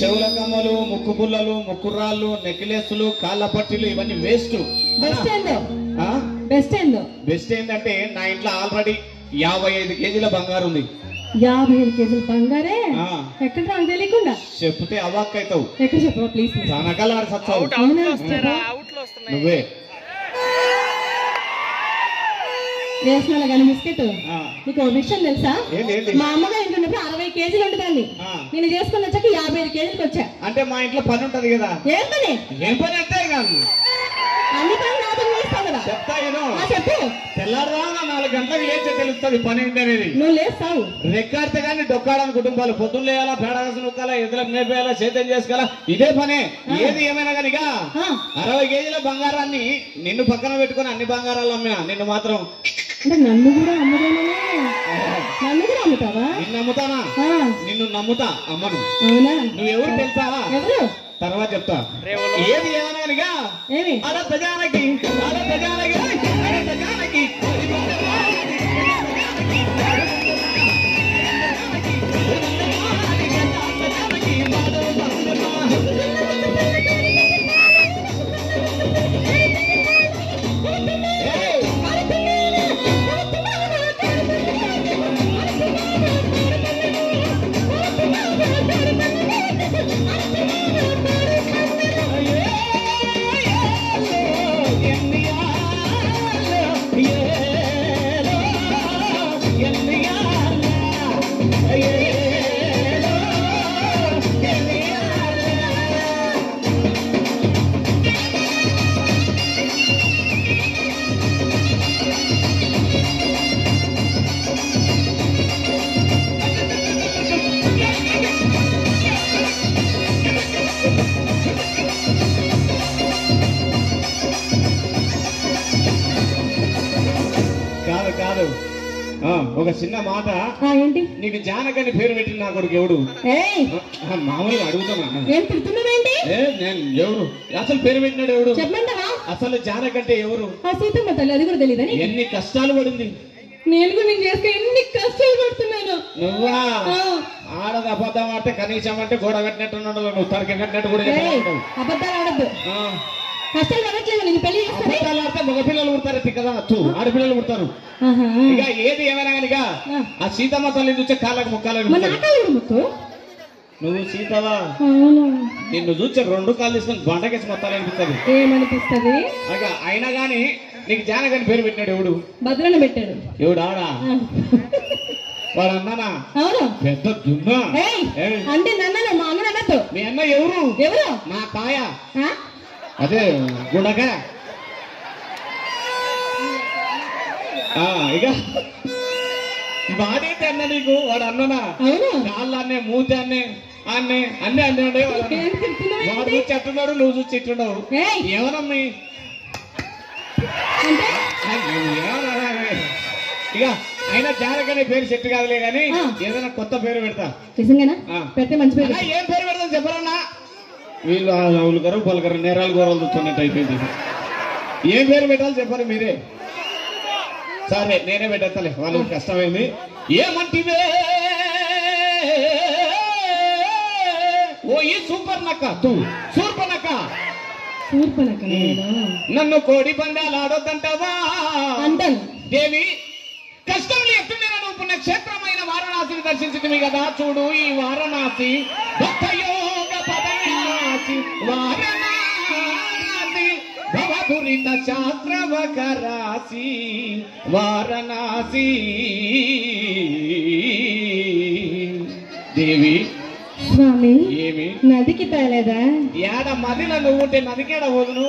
చెవుల కమ్మలు ముక్కు పుల్లలు ముక్కు రాళ్ళు నెక్లెస్లు కాళ్ళ పట్టీలు ఇవన్నీ వేస్ట్. బెస్ట్ ఏందో? బెస్ట్ ఏందో? బెస్ట్ ఏంటంటే నా ఇంట్లో ఆల్రెడీ యాభై ఐదు కేజీల బంగారు ఉంది. యాభై ఐదు కేజీల బంగారే. ఎక్కడ నాకు తెలియకుండా? చెప్తే అవాక్ అవుతావు ఎక్కడ చెప్పవా? ప్లీజ్ తనకాల ఆడ సచ్చావు. అవునా? చెప్పవా? నువ్వే. వేసిన కానీ బిస్కెట్. నీకు విషయం తెలుసా? మా అమ్మగారు ఇంట్లో అరవై కేజీలు ఉండదాన్ని. నేను చేసుకుని వచ్చాక యాభై ఐదు కేజీలకు వచ్చా. అంటే మా ఇంట్లో పని ఉంటది కదా. ఏం పని? ఏం పని అంటే కాదు అన్ని పనులు నాతో చేస్తావు కదా. చెప్తా ఏదో ఆ, చెప్పు. తెల్లారుదామా నాలుగు గంటలకు లేచి తెలుస్తుంది పని అనేది నువ్వు లేస్తావు. రెక్కాడితే కానీ డొక్కాడని కుటుంబాలు పొద్దున్న లేయాలా పేడగాసు నొక్కాలా ఎదులకు మేపేయాలా సేద్యం చేసుకోవాలా? ఇదే పనే. ఏది ఏమైనా కనుక అరవై కేజీల బంగారాన్ని నిన్ను పక్కన పెట్టుకొని అన్ని బంగారాలు అమ్మినా? నిన్ను మాత్రం అంటే నన్ను కూడా అమ్ముదాననే నన్ను కూడా అమ్ముతావా? నిన్ను నమ్ముతానా ఆ, నిన్ను నమ్ముతా అమ్మను. అవునా? నువ్వెవరు తెలుసా? ఎవరు? తర్వాత చెప్తా. ఏది ఏమి? అడ ప్రజానకి ప్రజానకి ప్రజానకి. ఒక చిన్న మాట. ఏంటి? నీకు జానకని పేరు పెట్టిన నా కొడుకు ఎవడు? మామూలుగా అడుగుతున్నా. నేను ఎవరు? అసలు పేరు పెట్టినాడు ఎవడు? అసలు జానకంటే ఎవరు? సీతమ్మ తల్లి అది కూడా తెలియదని ఎన్ని కష్టాలు పడింది. నేను నేను చేస్తే ఎన్ని కష్టాలు పడుతున్నాను. నువ్వా? ఆడది అబద్ధం ఆడితే కనీసం అంటే గోడ కట్టినట్టు నువ్వు తనకి కట్టినట్టు కూడా. అబద్ధాలు ఆడద్దు. ఆ, కష్టాలు పడట్లేదు నేను పెళ్ళి చేస్తానే. అబద్ధాలు ఆడితే మగపిల్లలు పుడతారు కదా తూ ఆడపిల్లలు పుడతారు. ఆహా. ఇక ఏది ఏమైనా కనుక ఆ. సీతమ్మ తల్లి చూస్తే కాళ్ళకు ముక్కాలని మా ఉంటుంది. నాకాలు ముక్కు నువ్వు సీతవా? నిన్ను చూస్తే రెండు కాళ్ళు తీసుకొని బండకేసి మొత్తాలు అనిపిస్తుంది ఏమనిపిస్తుంది అయినా గాని నీకు జానకని పేరు పెట్టినాడు ఎవడు? భద్రన పెట్టాడు. ఎవడు ఆడా. వాడు అన్నానా అవును. పెద్ద దున్నా అంటే నన్న మా అన్న మీ అన్న ఎవరు? ఎవరు? నా తాయ? అదే గుడక ఆ, ఇక వాడేంటి అన్న నీకు వాడు అన్ననా? కాళ్ళు అన్నే మూతి అన్నే అన్నే అన్నీ అన్నీ ఉండే వాడు చూసి ఎట్టున్నాడు నువ్వు చూసి ఎట్టున్నావు ఏమనమ్మి? అంటే? ఇక అయినా జానకనే పేరు సెట్ కాదులే కానీ. ఏదైనా కొత్త పేరు పెడతా. నిజంగానా. పెడితే మంచి పేరు ఏం పేరు పెడతాం చెప్పరన్నా వీళ్ళు అవులు గారు పలకరు నేరాలు గోరలు చూస్తున్నట్టు అయిపోయింది. ఏం పేరు పెట్టాలి చెప్పరు మీరే? సరే నేనే పెట్టేస్తలే. వాళ్ళకి కష్టమైంది. ఏమంటివే? ఓ ఈ సూపర్ నక్క తూ సూపర్ నక్క శూర్పణఖ నేను నన్ను కోడి పందాలు ఆడొద్దంటావా? అంటాను దేవి కష్టములు ఎత్తుండేనా నువ్వు పుణ్యక్షేత్రమైన వారణాసిని దర్శించింది కదా చూడు ఈ వారణాసి భక్తయోగ పదయాసి వారణాసి శాస్త్రవక రాసి వారణాసి. దేవి స్వామి ఏమి? నదికి తేలేదా? ఏడ మదిలో నువ్వు ఉంటే నదికేడ వదును